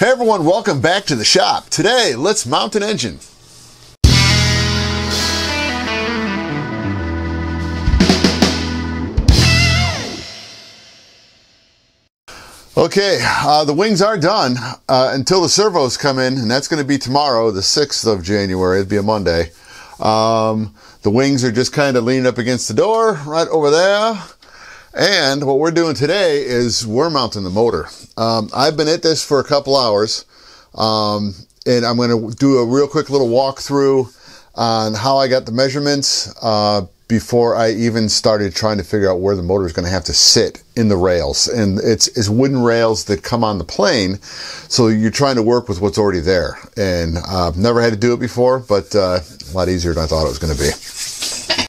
Hey everyone, welcome back to the shop. Today, let's mount an engine. Okay, uh, the wings are done uh, until the servos come in, and that's going to be tomorrow, the 6th of January. It'll be a Monday. Um, the wings are just kind of leaning up against the door right over there. And what we're doing today is we're mounting the motor. Um, I've been at this for a couple hours, um, and I'm going to do a real quick little walkthrough on how I got the measurements uh, before I even started trying to figure out where the motor is going to have to sit in the rails. And it's, it's wooden rails that come on the plane, so you're trying to work with what's already there. And I've uh, never had to do it before, but uh, a lot easier than I thought it was going to be.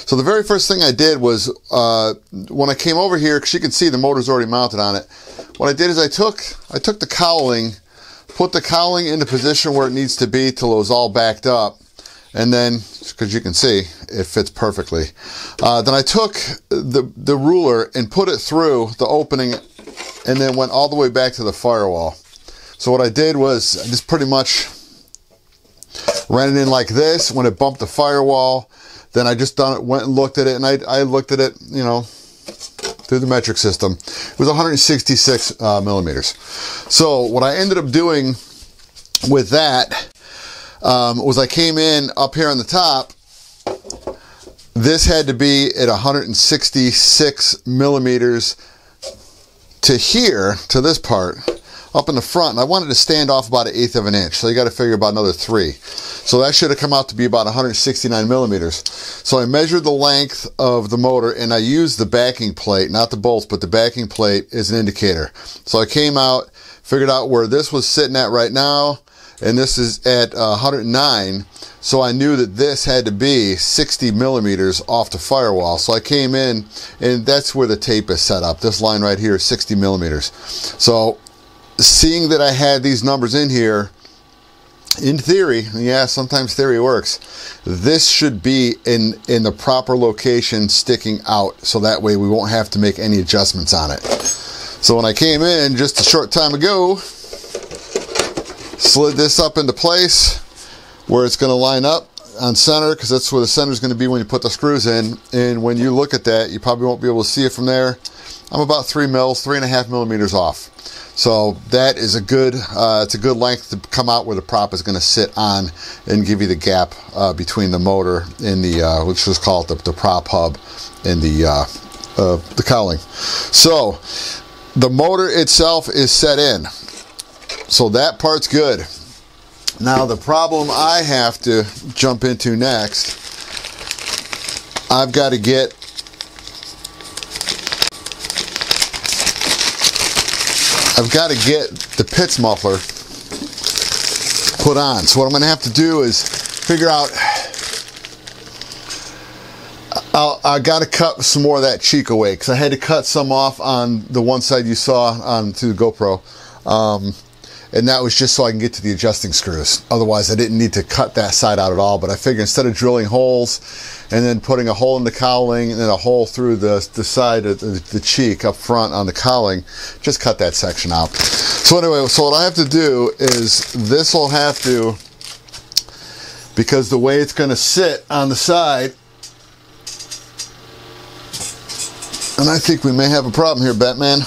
So the very first thing I did was uh, when I came over here, because you can see the motor's already mounted on it. What I did is I took I took the cowling, put the cowling into position where it needs to be till it was all backed up, and then because you can see it fits perfectly. Uh, then I took the the ruler and put it through the opening, and then went all the way back to the firewall. So what I did was I just pretty much ran it in like this. When it bumped the firewall, then I just done, went and looked at it, and I, I looked at it, you know, through the metric system. It was 166 uh, millimeters. So what I ended up doing with that um, was I came in up here on the top. This had to be at 166 millimeters to here, to this part up in the front, and I wanted to stand off about an eighth of an inch. So you got to figure about another three. So that should have come out to be about 169 millimeters. So I measured the length of the motor and I used the backing plate, not the bolts, but the backing plate as an indicator. So I came out, figured out where this was sitting at right now, and this is at uh, 109. So I knew that this had to be 60 millimeters off the firewall. So I came in and that's where the tape is set up. This line right here is 60 millimeters. So seeing that I had these numbers in here, in theory, yeah, sometimes theory works. This should be in in the proper location, sticking out, so that way we won't have to make any adjustments on it. So when I came in just a short time ago, slid this up into place where it's going to line up on center because that's where the center is going to be when you put the screws in. And when you look at that, you probably won't be able to see it from there. I'm about three mils, three and a half millimeters off. So that is a good, uh, it's a good length to come out where the prop is going to sit on and give you the gap uh, between the motor and the, uh, let's just call it the, the prop hub and the, uh, uh, the cowling. So the motor itself is set in. So that part's good. Now the problem I have to jump into next, I've got to get I've got to get the Pitts muffler put on. So what I'm going to have to do is figure out, I'll, I got to cut some more of that cheek away because I had to cut some off on the one side you saw on to the GoPro. Um, and that was just so I can get to the adjusting screws. Otherwise, I didn't need to cut that side out at all. But I figured instead of drilling holes and then putting a hole in the cowling and then a hole through the, the side of the, the cheek up front on the cowling, just cut that section out. So anyway, so what I have to do is this will have to, because the way it's going to sit on the side, and I think we may have a problem here, Batman.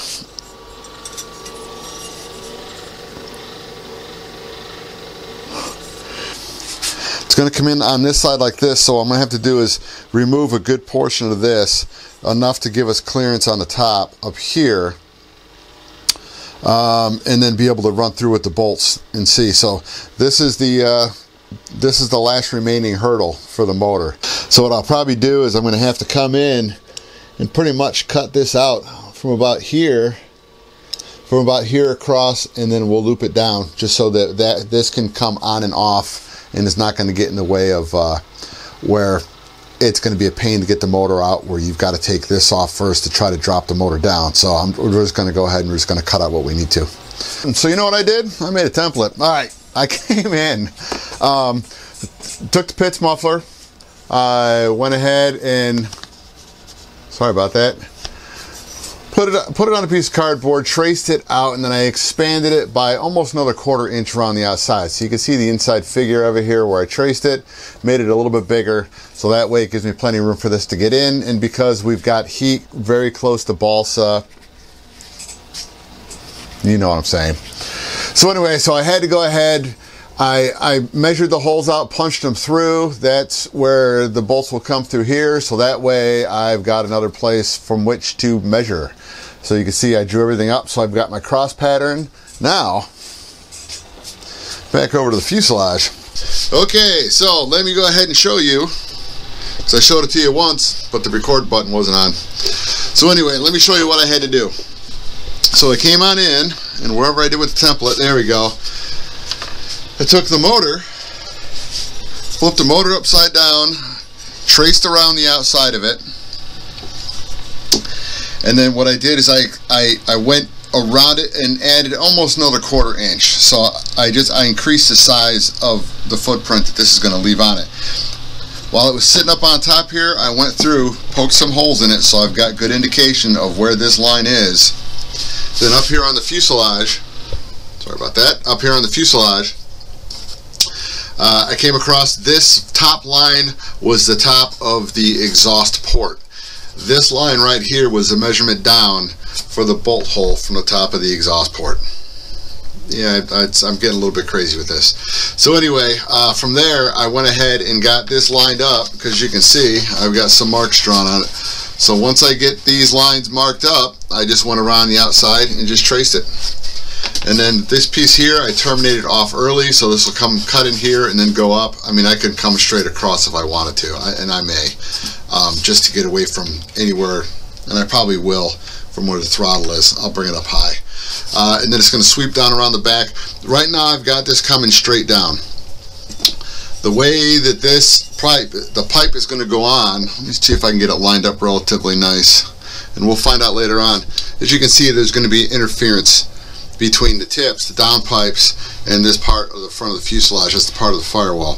Going to come in on this side like this, so I'm going to have to do is remove a good portion of this, enough to give us clearance on the top up here, um, and then be able to run through with the bolts and see. So this is the uh, this is the last remaining hurdle for the motor. So what I'll probably do is I'm going to have to come in and pretty much cut this out from about here from about here across and then we'll loop it down just so that, that this can come on and off and it's not going to get in the way of uh, where it's going to be a pain to get the motor out where you've got to take this off first to try to drop the motor down. So I'm, we're just going to go ahead and we're just going to cut out what we need to. And so you know what I did? I made a template. All right, I came in, um, took the Pitts muffler. I went ahead and, sorry about that, put it put it on a piece of cardboard, traced it out, and then I expanded it by almost another quarter inch around the outside. So you can see the inside figure it here where I traced it, made it a little bit bigger, so that way it gives me plenty of room for this to get in. And because we've got heat very close to balsa, you know what I'm saying. So anyway, so I had to go ahead. I, I measured the holes out, punched them through. That's where the bolts will come through here. So that way I've got another place from which to measure. So you can see I drew everything up. So I've got my cross pattern. Now, back over to the fuselage. Okay, so let me go ahead and show you. Because I showed it to you once, but the record button wasn't on. So anyway, let me show you what I had to do. So I came on in, and wherever I did with the template, there we go. I took the motor, flipped the motor upside down, traced around the outside of it, and then what I did is I, I, I went around it and added almost another quarter inch. So I just I increased the size of the footprint that this is going to leave on it. While it was sitting up on top here, I went through, poked some holes in it so I've got good indication of where this line is. Then up here on the fuselage, sorry about that, up here on the fuselage, uh, I came across this top line was the top of the exhaust port. This line right here was the measurement down for the bolt hole from the top of the exhaust port. Yeah, I, am getting a little bit crazy with this. So anyway, uh, from there, I went ahead and got this lined up because you can see I've got some marks drawn on it. So once I get these lines marked up, I just went around the outside and just traced it. And then this piece here, I terminated off early, so this will come cut in here and then go up. I mean, I can come straight across if I wanted to, and I may, um, just to get away from anywhere, and I probably will, from where the throttle is. I'll bring it up high. Uh, and then it's going to sweep down around the back. Right now, I've got this coming straight down. The way that this pipe, the pipe is going to go on, let me see if I can get it lined up relatively nice. And we'll find out later on. As you can see, there's going to be interference between the tips, the down pipes, and this part of the front of the fuselage. That's the part of the firewall.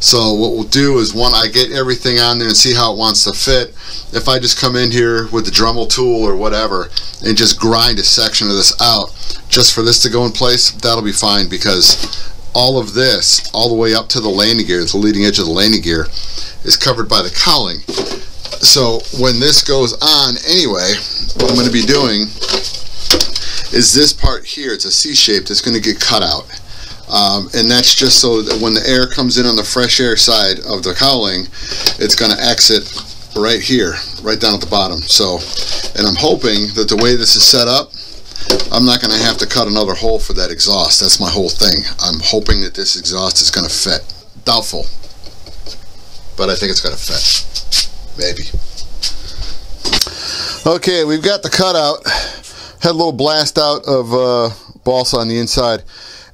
So what we'll do is when I get everything on there and see how it wants to fit, if I just come in here with the Dremel tool or whatever and just grind a section of this out just for this to go in place, that'll be fine because all of this, all the way up to the landing gear, the leading edge of the landing gear, is covered by the cowling. So when this goes on anyway, what I'm going to be doing is this part here. It's a C-shape that's going to get cut out. Um, and that's just so that when the air comes in on the fresh air side of the cowling, it's going to exit right here, right down at the bottom. So, and I'm hoping that the way this is set up, I'm not going to have to cut another hole for that exhaust. That's my whole thing. I'm hoping that this exhaust is going to fit. Doubtful, but I think it's going to fit. Maybe. Okay, we've got the cutout had a little blast out of uh, balsa on the inside.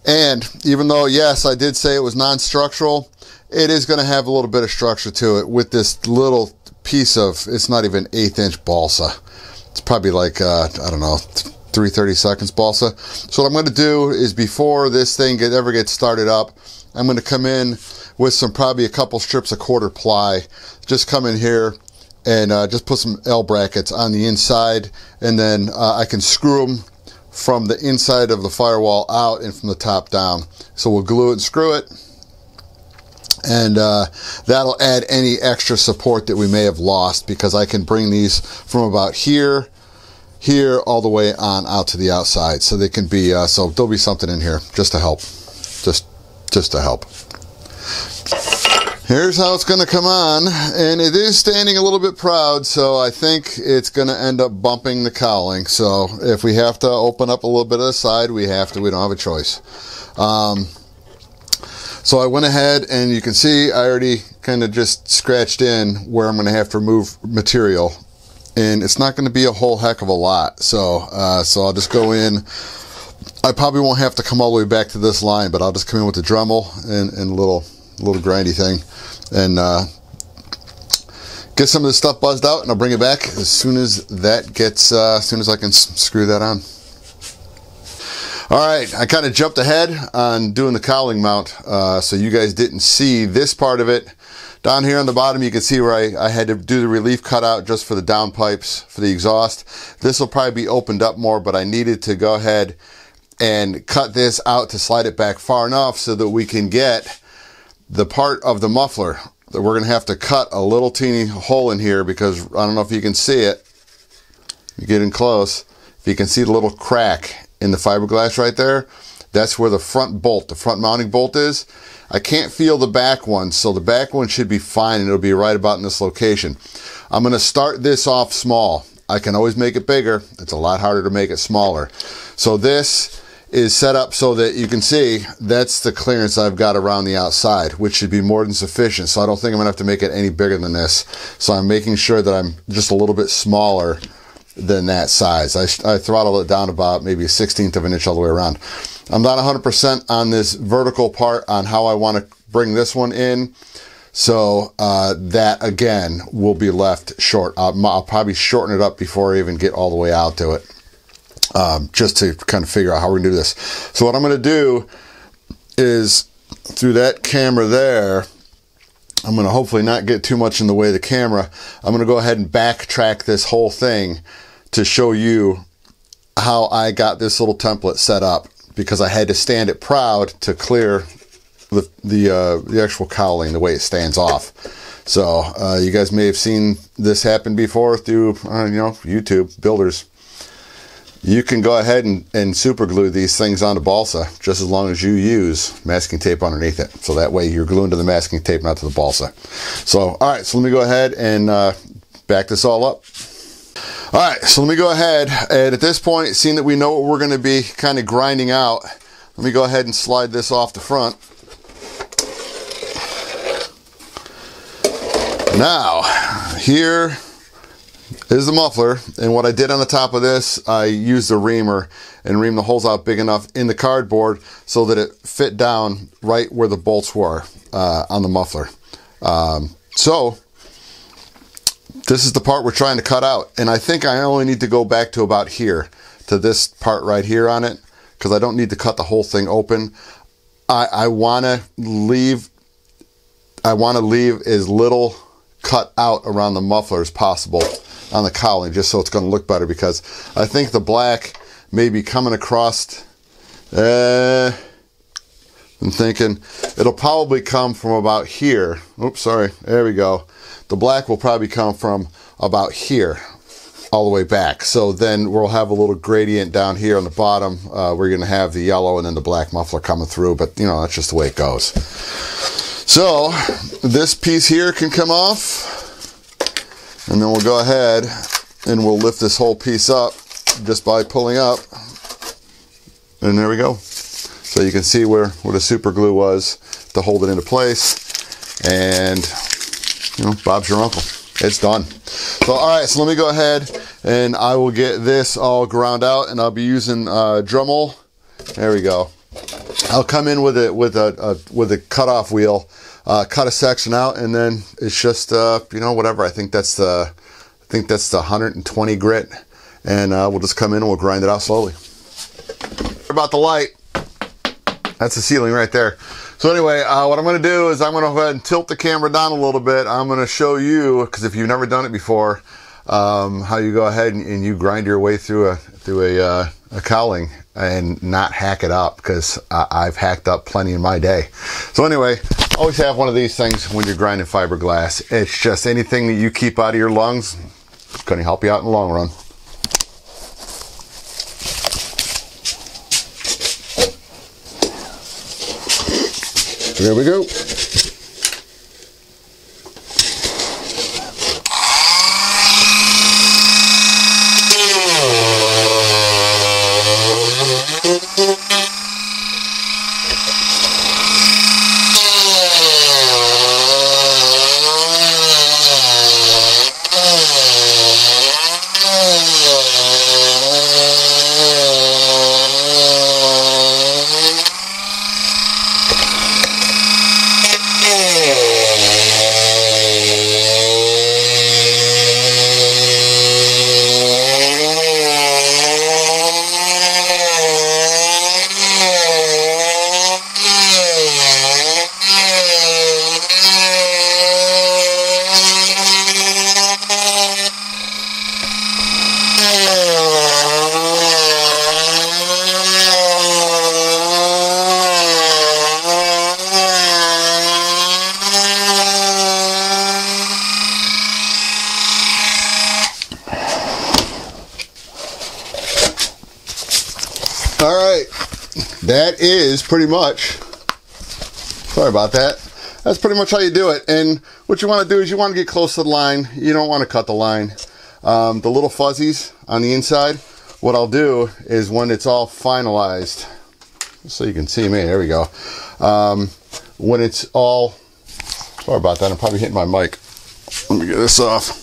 And even though, yes, I did say it was non-structural, it is going to have a little bit of structure to it with this little piece of, it's not even eighth inch balsa. It's probably like, uh, I don't know, 330 seconds balsa. So what I'm going to do is before this thing get, ever gets started up, I'm going to come in with some, probably a couple strips of quarter ply. Just come in here and uh, just put some L brackets on the inside and then uh, I can screw them from the inside of the firewall out and from the top down. So we'll glue it and screw it and uh, that'll add any extra support that we may have lost because I can bring these from about here here all the way on out to the outside so they can be uh, so there'll be something in here just to help just just to help Here's how it's going to come on, and it is standing a little bit proud, so I think it's going to end up bumping the cowling. So if we have to open up a little bit of the side, we have to. We don't have a choice. Um, so I went ahead, and you can see I already kind of just scratched in where I'm going to have to remove material, and it's not going to be a whole heck of a lot. So uh, so I'll just go in. I probably won't have to come all the way back to this line, but I'll just come in with the Dremel and, and a little little grindy thing. And uh, get some of this stuff buzzed out and I'll bring it back as soon as that gets uh, as soon as I can screw that on. All right I kind of jumped ahead on doing the cowling mount uh, so you guys didn't see this part of it. Down here on the bottom, you can see where I, I had to do the relief cutout just for the downpipes for the exhaust. This will probably be opened up more, but I needed to go ahead and cut this out to slide it back far enough so that we can get the part of the muffler that we're going to have to cut a little teeny hole in here because I don't know if you can see it. You get in close. If you can see the little crack in the fiberglass right there, that's where the front bolt, the front mounting bolt is. I can't feel the back one, so the back one should be fine and it'll be right about in this location. I'm going to start this off small. I can always make it bigger. It's a lot harder to make it smaller. So this is set up so that you can see that's the clearance I've got around the outside, which should be more than sufficient. So I don't think I'm gonna have to make it any bigger than this. So I'm making sure that I'm just a little bit smaller than that size. I, I throttle it down about maybe a 16th of an inch all the way around. I'm not 100% on this vertical part on how I want to bring this one in. So uh, that again will be left short. I'll, I'll, probably shorten it up before I even get all the way out to it, um, just to kind of figure out how we're gonna do this. So what I'm gonna do is through that camera there, I'm gonna hopefully not get too much in the way of the camera. I'm gonna go ahead and backtrack this whole thing to show you how I got this little template set up because I had to stand it proud to clear the the uh, the actual cowling, the way it stands off. So uh, you guys may have seen this happen before through uh, you know YouTube builders. You can go ahead and, and super glue these things onto balsa just as long as you use masking tape underneath it. So that way you're gluing to the masking tape, not to the balsa. So, all right, so let me go ahead and uh, back this all up. All right, so let me go ahead and at this point, seeing that we know what we're going to be kind of grinding out, let me go ahead and slide this off the front. Now, here is the muffler, and what I did on the top of this, I used a reamer and reamed the holes out big enough in the cardboard so that it fit down right where the bolts were uh, on the muffler. Um, so, this is the part we're trying to cut out, and I think I only need to go back to about here, to this part right here on it, because I don't need to cut the whole thing open. I, I want to leave, I want to leave as little cut out around the muffler as possible on the cowling just so it's going to look better because I think the black may be coming across uh, I'm thinking it'll probably come from about here. Oops sorry. There we go. The black will probably come from about here all the way back. So then we'll have a little gradient down here on the bottom uh, we're going to have the yellow and then the black muffler coming through but you know that's just the way it goes. So this piece here can come off and then we'll go ahead and we'll lift this whole piece up just by pulling up. And there we go. So you can see where, where the super glue was to hold it into place. And, you know, Bob's your uncle. It's done. So, all right, so let me go ahead and I will get this all ground out and I'll be using uh, Dremel. There we go. I'll come in with it with a, a with a cutoff wheel, uh, cut a section out, and then it's just uh, you know whatever. I think that's the I think that's the 120 grit, and uh, we'll just come in and we'll grind it out slowly. About the light, that's the ceiling right there. So anyway, uh, what I'm going to do is I'm going to go ahead and tilt the camera down a little bit. I'm going to show you because if you've never done it before, um, how you go ahead and, and, you grind your way through a through a, uh, a cowling and not hack it up because I've hacked up plenty in my day. So anyway, always have one of these things when you're grinding fiberglass. It's just anything that you keep out of your lungs is going to help you out in the long run. There we go. That is pretty much, sorry about that. That's pretty much how you do it. And what you want to do is you want to get close to the line. You don't want to cut the line. Um, the little fuzzies on the inside, what I'll do is when it's all finalized, so you can see me, there we go. Um, when it's all, sorry about that, I'm probably hitting my mic. Let me get this off.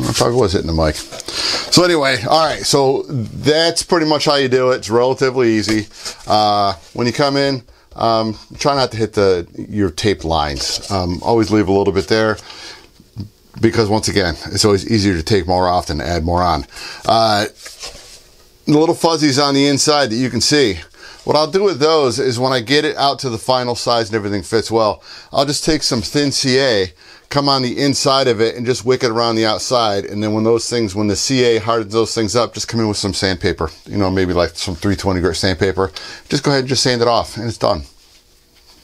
I probably was hitting the mic. So anyway, all right. So that's pretty much how you do it. It's relatively easy. Uh, when you come in, um, try not to hit the your tape lines. Um, always leave a little bit there because once again, it's always easier to take more off than add more on. Uh, the little fuzzies on the inside that you can see. What I'll do with those is when I get it out to the final size and everything fits well, I'll just take some thin CA come on the inside of it and just wick it around the outside. And then when those things, when the CA hardens those things up, just come in with some sandpaper, you know, maybe like some 320 grit sandpaper. Just go ahead and just sand it off and it's done.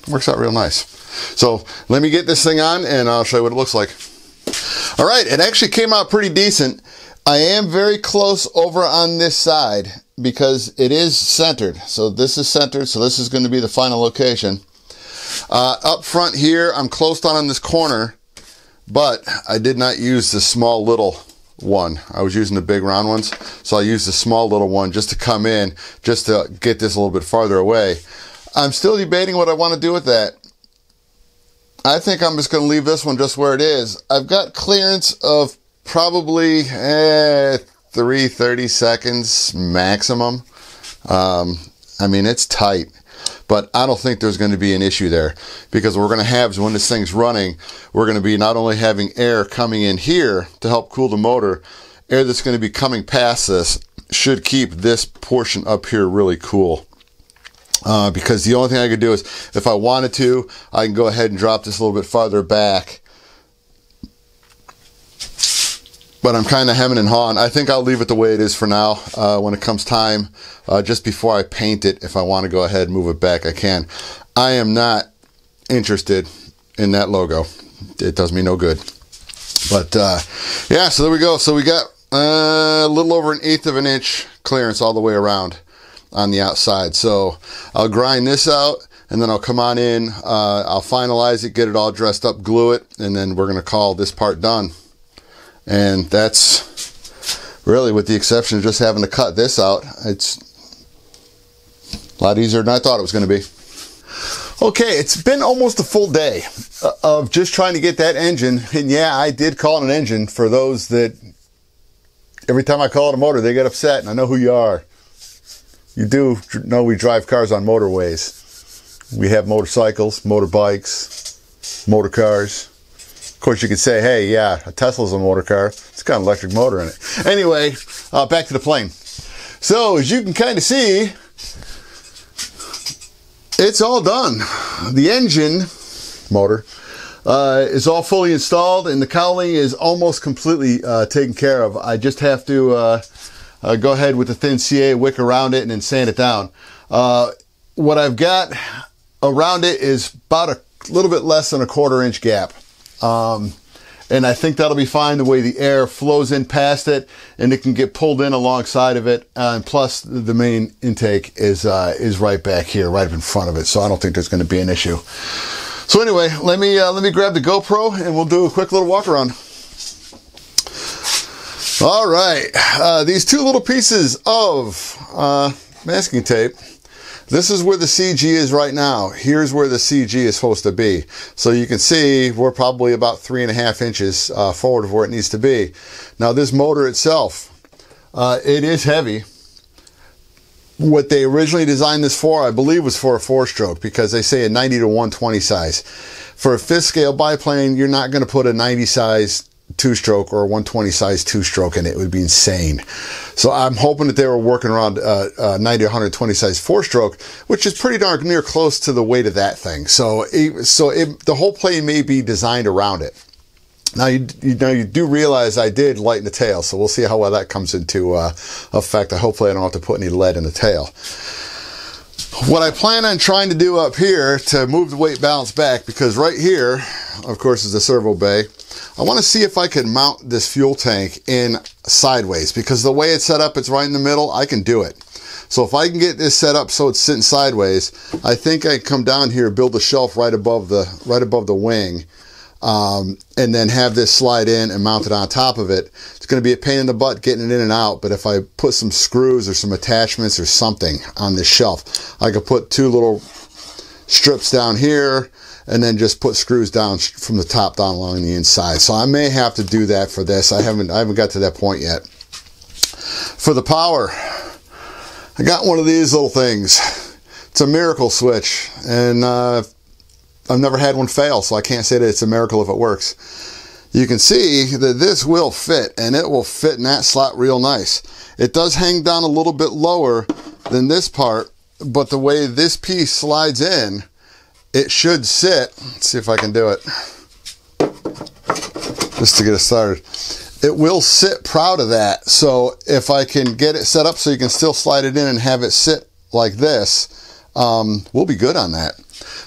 Works out real nice. So let me get this thing on and I'll show you what it looks like. All right, it actually came out pretty decent. I am very close over on this side because it is centered. So this is centered, so this is going to be the final location. Uh, up front here, I'm close on on this corner but I did not use the small little one. I was using the big round ones. So I used the small little one just to come in, just to get this a little bit farther away. I'm still debating what I want to do with that. I think I'm just going to leave this one just where it is. I've got clearance of probably eh, 330 seconds maximum. Um, I mean, it's tight but I don't think there's going to be an issue there because we're going to have is when this thing's running, we're going to be not only having air coming in here to help cool the motor, air that's going to be coming past this should keep this portion up here really cool. Uh, because the only thing I could do is if I wanted to, I can go ahead and drop this a little bit farther back but I'm kind of hemming and hawing. I think I'll leave it the way it is for now. Uh, when it comes time, uh, just before I paint it, if I want to go ahead and move it back, I can. I am not interested in that logo. It does me no good. But uh, yeah, so there we go. So we got uh, a little over an eighth of an inch clearance all the way around on the outside. So I'll grind this out and then I'll come on in. Uh, I'll finalize it, get it all dressed up, glue it, and then we're going to call this part done. And that's really with the exception of just having to cut this out. It's a lot easier than I thought it was going to be. Okay, it's been almost a full day uh, of just trying to get that engine. And yeah, I did call it an engine for those that every time I call it a motor, they get upset. And I know who you are. You do know we drive cars on motorways. We have motorcycles, motorbikes, motor cars course, you could say, hey, yeah, a Tesla's a motor car. It's got an electric motor in it. Anyway, uh, back to the plane. So, as you can kind of see, it's all done. The engine motor uh, is all fully installed, and the cowling is almost completely uh, taken care of. I just have to uh, uh go ahead with the thin CA, wick around it, and then sand it down. Uh, what I've got around it is about a little bit less than a quarter inch gap. Um, and I think that'll be fine the way the air flows in past it and it can get pulled in alongside of it. Uh, and plus the main intake is, uh, is right back here, right up in front of it. So I don't think there's going to be an issue. So anyway, let me, uh, let me grab the GoPro and we'll do a quick little walk around. All right. Uh, these two little pieces of, uh, masking tape this is where the CG is right now. Here's where the CG is supposed to be. So you can see we're probably about three and a half inches uh, forward of where it needs to be. Now this motor itself, uh, it is heavy. What they originally designed this for, I believe, was for a four-stroke because they say a 90 to 120 size. For a fifth scale biplane, you're not going to put a 90 size two stroke or a 120 size two stroke and it. it would be insane. So I'm hoping that they were working around uh, uh, 90 120 size four stroke, which is pretty darn near close to the weight of that thing. So so it, the whole plane may be designed around it. Now you, you you do realize I did lighten the tail, so we'll see how well that comes into uh, effect. Hopefully I don't have to put any lead in the tail. What I plan on trying to do up here to move the weight balance back, because right here, of course, is the servo bay. I want to see if I can mount this fuel tank in sideways because the way it's set up, it's right in the middle. I can do it. So if I can get this set up so it's sitting sideways, I think I can come down here, build a shelf right above the right above the wing, um, and then have this slide in and mount it on top of it. It's going to be a pain in the butt getting it in and out, but if I put some screws or some attachments or something on this shelf, I could put two little strips down here and then just put screws down from the top down along the inside. So I may have to do that for this. I haven't I haven't got to that point yet. For the power, I got one of these little things. It's a miracle switch, and uh, I've never had one fail, so I can't say that it's a miracle if it works. You can see that this will fit, and it will fit in that slot real nice. It does hang down a little bit lower than this part, but the way this piece slides in, it should sit. Let's see if I can do it. Just to get it started. It will sit proud of that. So if I can get it set up so you can still slide it in and have it sit like this, um, we'll be good on that.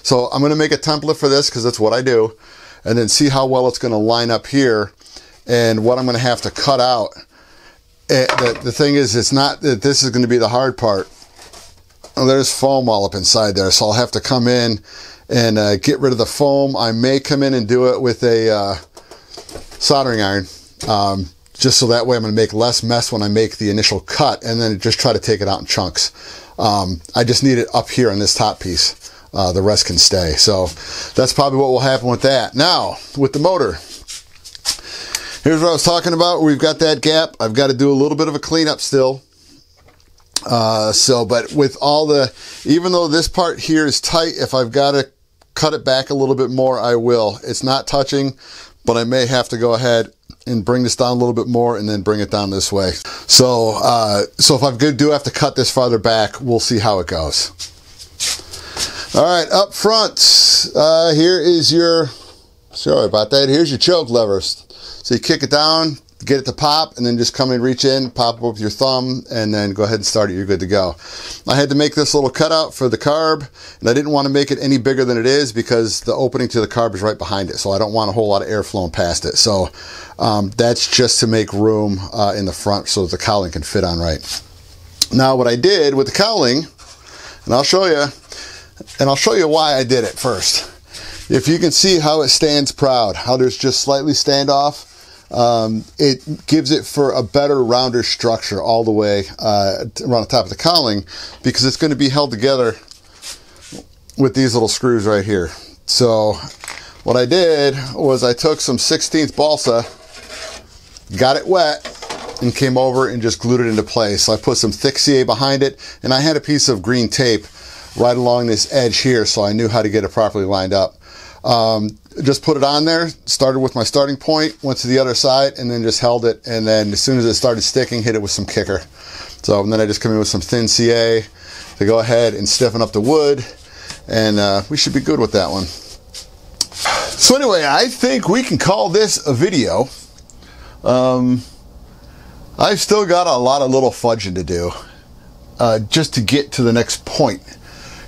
So I'm going to make a template for this because that's what I do. And then see how well it's going to line up here and what I'm going to have to cut out. It, eh, the, the thing is, it's not that this is going to be the hard part. There's foam all up inside there. So I'll have to come in and uh, get rid of the foam. I may come in and do it with a uh, soldering iron. Um, just so that way I'm going to make less mess when I make the initial cut and then just try to take it out in chunks. Um, I just need it up here on this top piece. Uh, the rest can stay. So that's probably what will happen with that. Now, with the motor, here's what I was talking about. We've got that gap. I've got to do a little bit of a cleanup still. Uh, so, but with all the, even though this part here is tight, if I've got to cut it back a little bit more, I will. It's not touching, but I may have to go ahead and bring this down a little bit more and then bring it down this way. So, uh, so if I do have to cut this farther back, we'll see how it goes. All right, up front, uh, here is your, sorry about that, here's your choke levers. So you kick it down, get it to pop and then just come and reach in, pop with your thumb and then go ahead and start it. You're good to go. I had to make this little cutout for the carb and I didn't want to make it any bigger than it is because the opening to the carb is right behind it. So I don't want a whole lot of air flowing past it. So um, that's just to make room uh, in the front so that the cowling can fit on right. Now what I did with the cowling, and I'll show you, and I'll show you why I did it first. If you can see how it stands proud, how there's just slightly standoff, um, it gives it for a better rounder structure all the way uh, around the top of the cowling because it's going to be held together with these little screws right here. So what I did was I took some 16th balsa, got it wet, and came over and just glued it into place. So I put some thick CA behind it, and I had a piece of green tape right along this edge here so I knew how to get it properly lined up. Um, just put it on there, started with my starting point, went to the other side, and then just held it. And then as soon as it started sticking, hit it with some kicker. So and then I just come in with some thin CA to go ahead and stiffen up the wood. And uh, we should be good with that one. So anyway, I think we can call this a video. Um, I've still got a lot of little fudging to do uh, just to get to the next point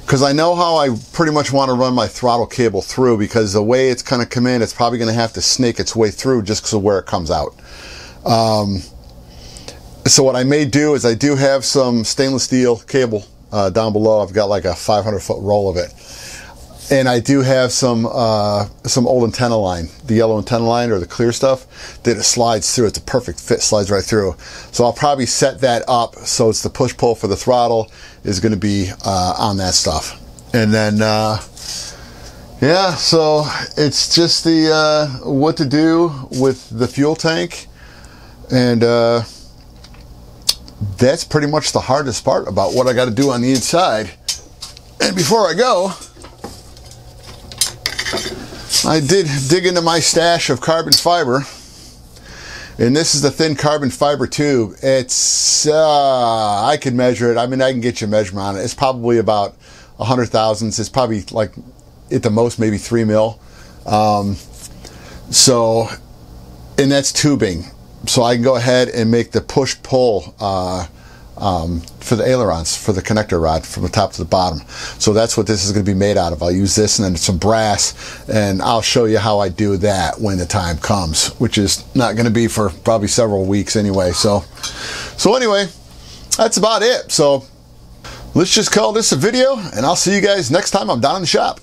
because I know how I pretty much want to run my throttle cable through because the way it's kind of come in, it's probably going to have to snake its way through just because of where it comes out. Um, so what I may do is I do have some stainless steel cable uh, down below. I've got like a 500 foot roll of it and I do have some uh, some old antenna line, the yellow antenna line or the clear stuff that it slides through. It's a perfect fit, slides right through. So I'll probably set that up so it's the push pull for the throttle is going to be uh, on that stuff, and then uh, yeah, so it's just the uh, what to do with the fuel tank, and uh, that's pretty much the hardest part about what I got to do on the inside. And before I go. I did dig into my stash of carbon fiber. And this is the thin carbon fiber tube. It's, uh, I can measure it. I mean, I can get you a measurement on it. It's probably about a hundred thousandths. It's probably like, at the most, maybe three mil. Um, so, and that's tubing. So I can go ahead and make the push pull, uh, um, for the ailerons, for the connector rod from the top to the bottom. So that's what this is going to be made out of. I'll use this and then some brass, and I'll show you how I do that when the time comes, which is not going to be for probably several weeks anyway. So, so anyway, that's about it. So let's just call this a video, and I'll see you guys next time I'm down in the shop.